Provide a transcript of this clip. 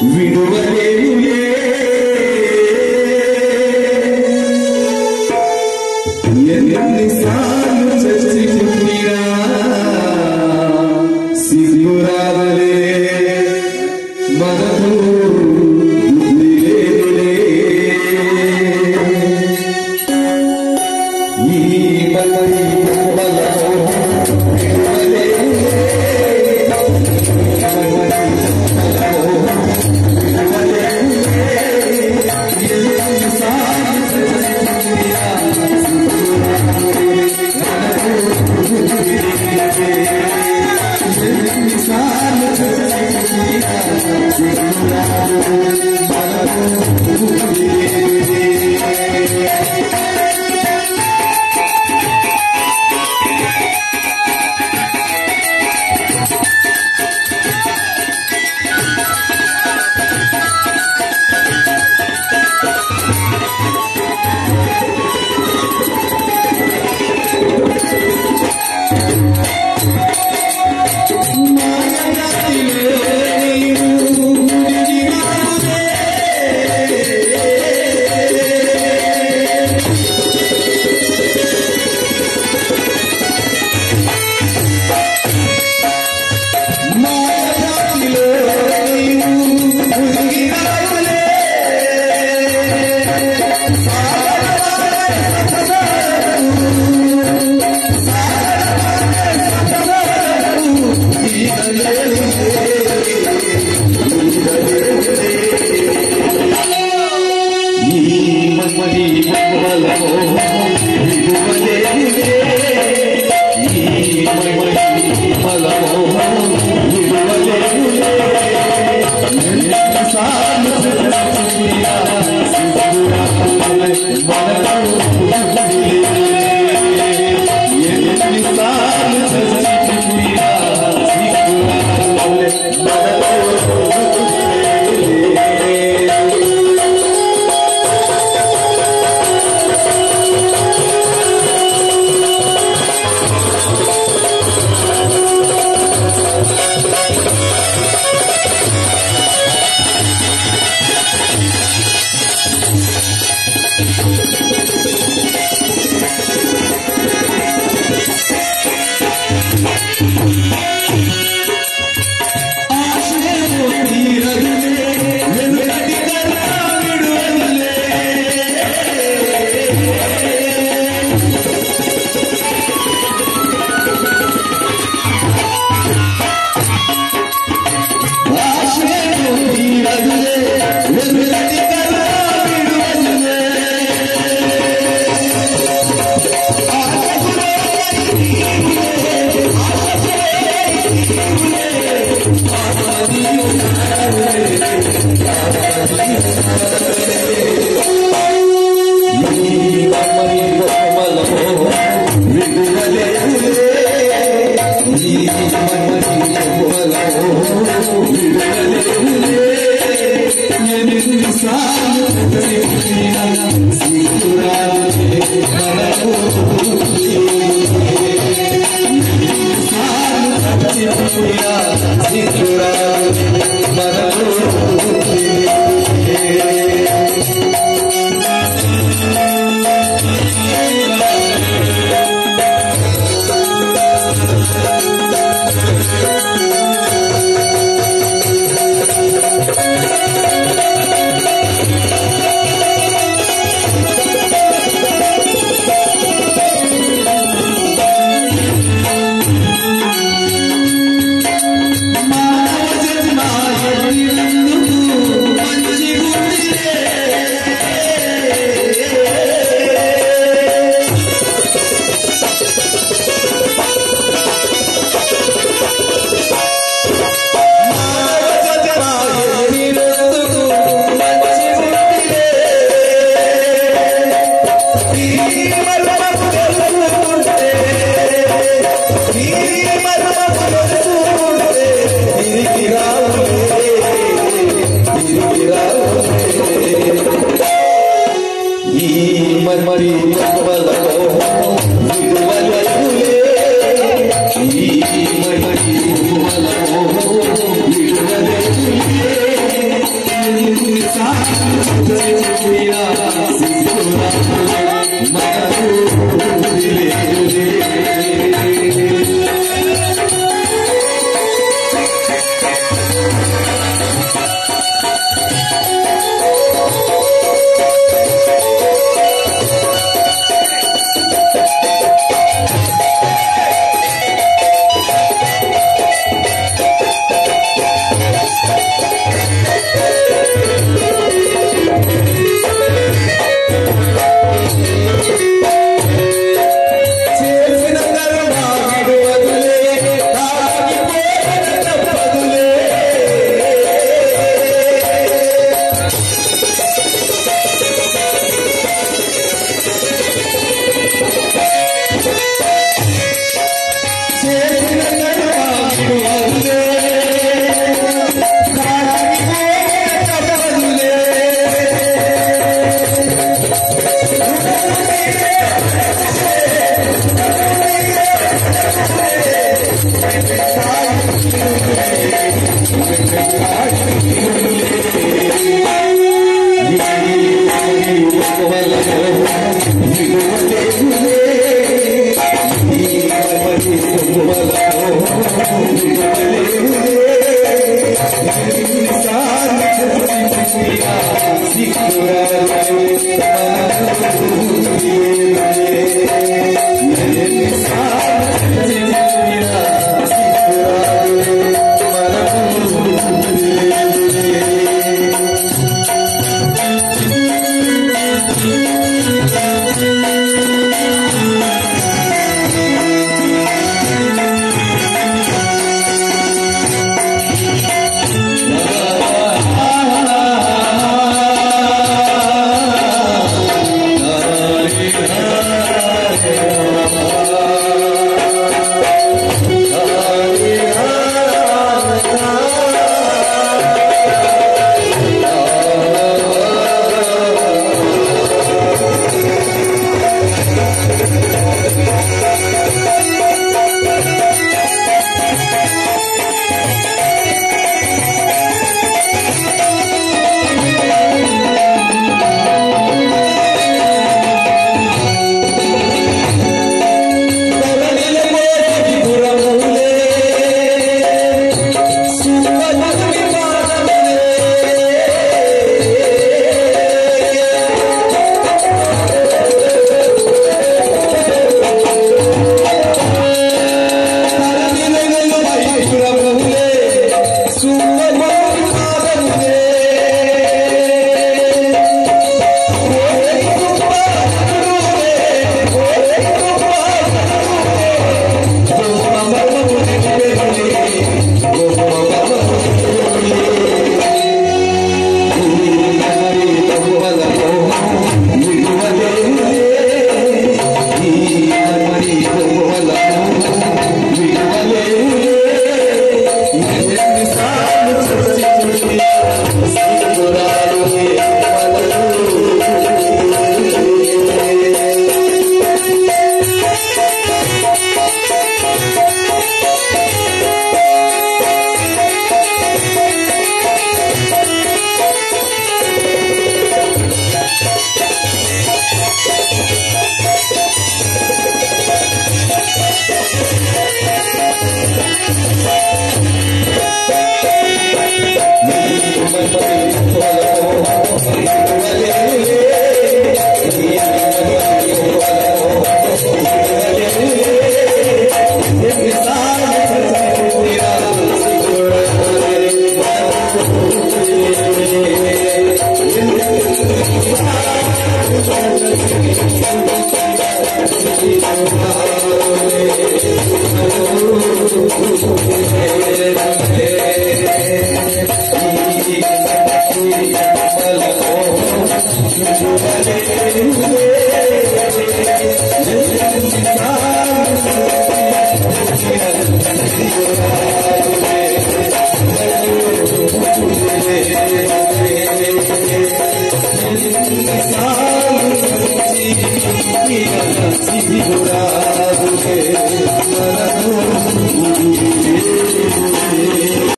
വിടുവലേലുയേ